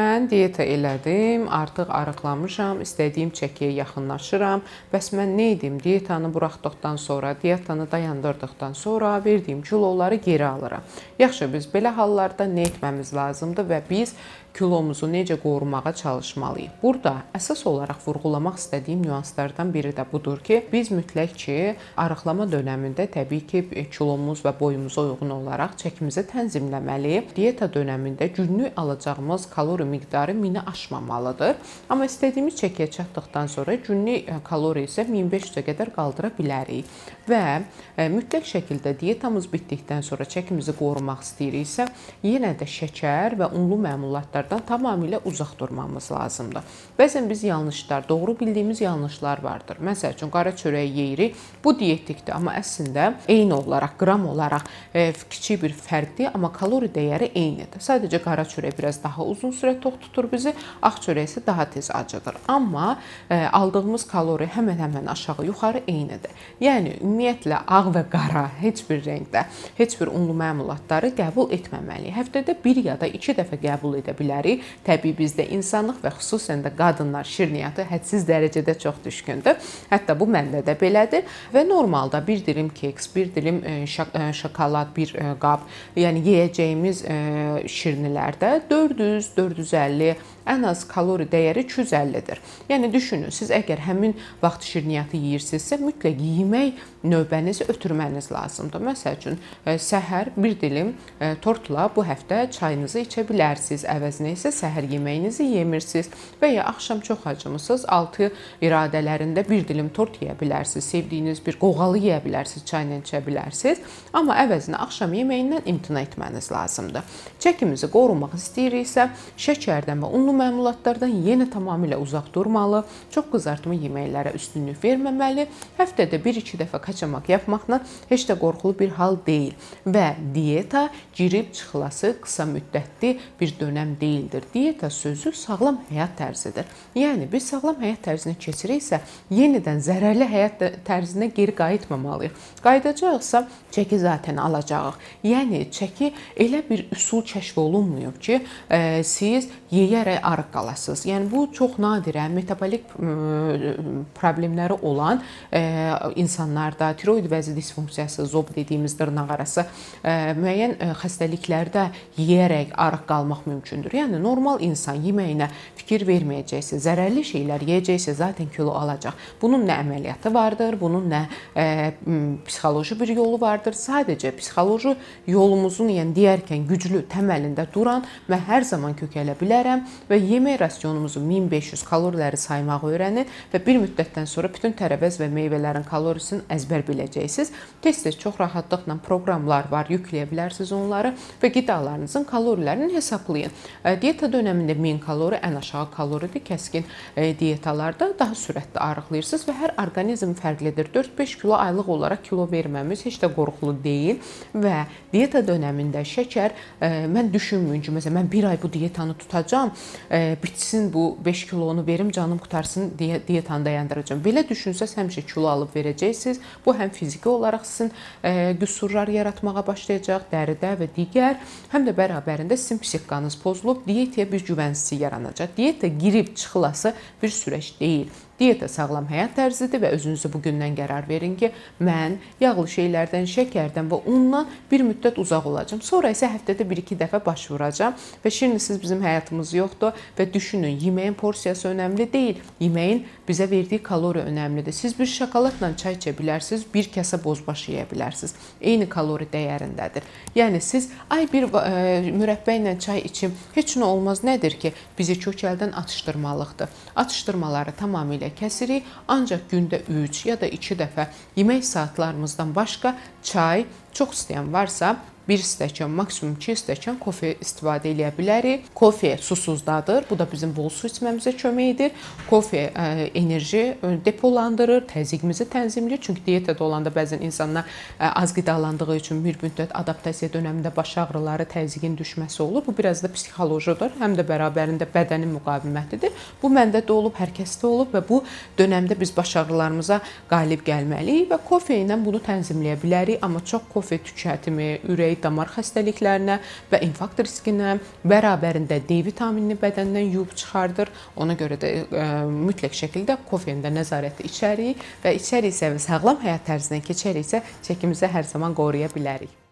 Mən diyeta elədim, artıq arıqlamışam, istədiyim çəkiyə yaxınlaşıram. Bəs mən nə edim? Diyetanı buraxdıqdan sonra, dietanı dayandırdıqdan sonra verdiyim kiloları geri alıram. Yaxşı, biz belə hallarda nə etməmiz lazımdır və biz kilomuzu necə qorumağa çalışmalıyıq. Burada əsas olaraq vurğulamaq istədiyim nüanslardan biri də budur ki, biz mütləq ki, arıqlama dövründə təbii ki, kilomuz və boyumuza uyğun olaraq çəkimizi tənzimləməliyik. Dieta dövründə günlük alacağımız kalori miqdarı 1000-i aşmamalıdır. Amma istədiyimiz çəkiyə çatdıqdan sonra günlük e, kalori isə 1500-ə qədər qaldıra bilərik. Və e, mütləq şəkildə dietamız bitdikdən sonra çəkimizi qorumaq istəyiriksə, yenə də şəkər və unlu məmulatlar yanlışlardan tamamilə uzaq durmamız lazımdır. Bəzən biz yanlışlar, doğru bildiyimiz yanlışlar vardır. Məsəl üçün qara çörəyi yeyirik. Bu dietikdir, amma əslində eyni olaraq, qram olaraq e, kiçik bir fərqdir, amma kalori dəyəri eynidir. Sadəcə qara çörək biraz daha uzun sürə tox tutur bizi, ağ çörək isə daha tez acıdır. Amma e, aldığımız kalori həmən-həmən aşağı-yuxarı eynidir. Yəni ümumiyyətlə ağ və qara heç bir rəngdə, heç bir unlu məmulatları qəbul etməməliyik. Həftədə 1 ya da 2 dəfə qəbul edə bilərik. Təbii bizdə insanlıq və xüsusən də qadınlar şirniyyata hədsiz dərəcədə çox düşkündür. Hətta bu məndə də belədir və normalda bir dilim keks, bir dilim e, e, şokolad, bir e, qab, yəni yeyəcəyimiz şirnilərdə 400, 朱哲良。Ən az kalori dəyəri 250-dir. Yəni düşünün, siz əgər həmin vaxt şirniyyatı yeyirsinizsə, mütləq yemək növbənizi ötürməniz lazımdır. Məsəl üçün, səhər bir dilim tortla bu həftə çayınızı içə bilərsiniz. Əvəzinə isə səhər yeməyinizi yemirsiniz və ya axşam çox acımısınız, 6 iradələrində bir dilim tort yeyə bilərsiniz. Sevdiyiniz bir qoğalı yeyə bilərsiniz, çayla içə bilərsiniz. Amma əvəzinə axşam yeməyindən imtina etməniz lazımdır. Çəkimizi qorumaq istəyiriksə, şəkərdən və unlu məmulatlardan yenə tamamilə uzaq durmalı, çox qızartma yeməklərə üstünlük verməməli, həftədə 1-2 dəfə kaçamak yapmaqla heç də qorxulu bir hal deyil və dieta girib çıxılası qısa müddətli bir dönəm deyildir. Dieta sözü sağlam həyat tərzidir. Yəni biz sağlam həyat tərzini keçiriksə, yenidən zərərli həyat tərzinə geri qayıtmamalıyıq. Qayıdacaqsa çəki zaten alacağıq. Yəni çəki elə bir üsul kəşf olunmuyub ki, siz yeyərək arıq qalasınız. Yəni bu çox nadirən metabolik problemləri olan insanlarda tiroid vəzi disfunksiyası, zob dediyimiz dırnaqarası müəyyən xəstəliklərdə yeyərək arıq qalmaq mümkündür. Yəni normal insan yeməyinə fikir verməyəcəksə, zərərli şeylər yeyəcəksə, zaten kilo alacaq. Bunun nə əməliyyatı vardır, bunun nə psixoloji bir yolu vardır. Sadəcə psixoloji yolumuzun, yəni deyərkən güclü təməlində duran mən hər zaman kökələ bilərəm və yemək rasionumuzu 1500 kaloriləri saymağı öyrənin və bir müddətdən sonra bütün tərəvəz və meyvələrin kalorisini əzbər biləcəksiniz. Tez-tez çox rahatlıqla proqramlar var, yükləyə bilərsiniz onları və qidalarınızın kalorilərini hesablayın. Dieta dövründə 1000 kalori ən aşağı kaloridir. Kəskin dietalarda daha sürətli arıqlayırsınız və hər orqanizm fərqlidir. 4-5 kilo aylıq olaraq kilo verməmiz heç də qorxulu deyil və dieta dövründə şəkər mən düşünmürəm ki, məsələn mən 1 ay bu dietanı tutacağam, bitsin bu 5 kilonu verim, canım qutarsın deyə dietanı dayandıracağam. Belə düşünsəz həmişə kilo alıb verəcəksiniz. Bu həm fiziki olaraq sizin qüsurlar yaratmağa başlayacaq dəridə və digər, həm də bərabərində sizin psixikanız pozulub diyetaya bir güvənsizlik yaranacaq. Diyeta girib çıxılası bir süreç deyil. Diyeta sağlam həyat tərzidir və özünüzə bu gündən qərar verin ki, mən yağlı şeylərdən, şəkərdən və undan bir müddət uzaq olacağam. Sonra isə həftədə 1-2 dəfə baş vuracağam və şirinsiz bizim həyatımız yoxdur və düşünün, yeməyin porsiyası önəmli deyil, yeməyin bizə verdiyi kalori önəmlidir. Siz bir şokoladla çay içə bilərsiniz, bir kəsə bozbaş yeyə bilərsiniz. Eyni kalori dəyərindədir. Yəni siz ay bir e, mürəbbə ilə çay içim, heç nə olmaz nədir ki, bizi kökəldən atışdırmalıqdır. Atışdırmaları tamamilə kəsirik, ancaq gündə 3 ya da 2 dəfə yemək saatlarımızdan başqa çay çox istəyən varsa bir stəkan, maksimum 2 stəkan kofe istifadə edə bilərik. Kofe susuzdadır. Bu da bizim bol su içməmizə kömək edir. Kofe ə, e, enerji depolandırır, təzyiqimizi tənzimləyir. Çünki dietada olanda bəzən insanlar ə, e, az qidalandığı üçün bir müddət adaptasiya dövründə baş ağrıları, təzyiqin düşməsi olur. Bu biraz da psixolojiyadır, həm də bərabərində bədənin müqavimətidir. Bu məndə də olub, hər kəsdə olub və bu dövrdə biz baş ağrılarımıza qalib gəlməliyik və kofe ilə bunu tənzimləyə bilərik. Amma çox kofe tükətimi, ürək ürək-damar xəstəliklərinə və infarkt riskinə, bərabərində D vitaminini bədəndən yuyub çıxardır. Ona görə də ə, mütləq şəkildə kofenin də nəzarətdə içərik və içəriksə və sağlam həyat tərzinə keçəriksə çəkimizi hər zaman qoruya bilərik.